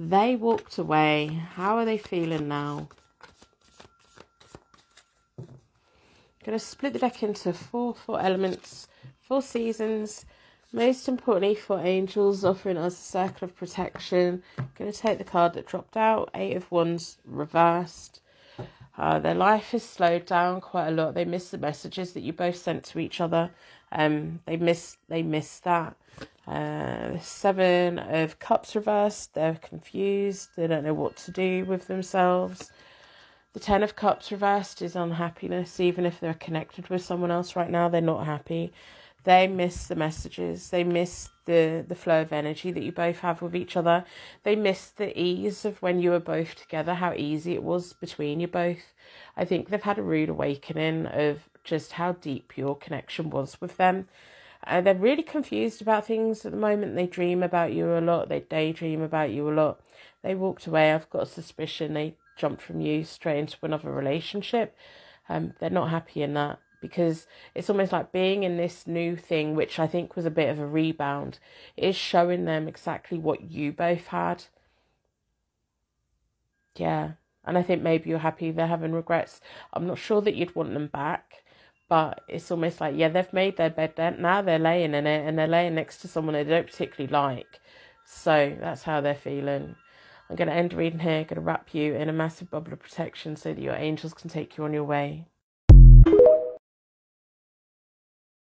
They walked away. How are they feeling now? going to split the deck into four four elements, four seasons. Most importantly for angels, offering us a circle of protection. going to take the card that dropped out, Eight of Wands reversed. Uh, their life has slowed down quite a lot. They miss the messages that you both sent to each other. Um, they miss they miss that. Uh, seven of Cups reversed. They're confused. They don't know what to do with themselves. The Ten of Cups reversed is unhappiness. Even if they're connected with someone else right now, they're not happy. They miss the messages. They miss the, the flow of energy that you both have with each other. They miss the ease of when you were both together, how easy it was between you both. I think they've had a rude awakening of just how deep your connection was with them. And they're really confused about things at the moment. They dream about you a lot. They daydream about you a lot. They walked away. I've got a suspicion they jumped from you straight into another relationship. Um, they're not happy in that because it's almost like being in this new thing, which I think was a bit of a rebound, is showing them exactly what you both had. Yeah. And I think maybe you're happy they're having regrets. I'm not sure that you'd want them back, but it's almost like, yeah, they've made their bed now they're laying in it and they're laying next to someone they don't particularly like. So that's how they're feeling. I'm going to end reading here, going to wrap you in a massive bubble of protection so that your angels can take you on your way.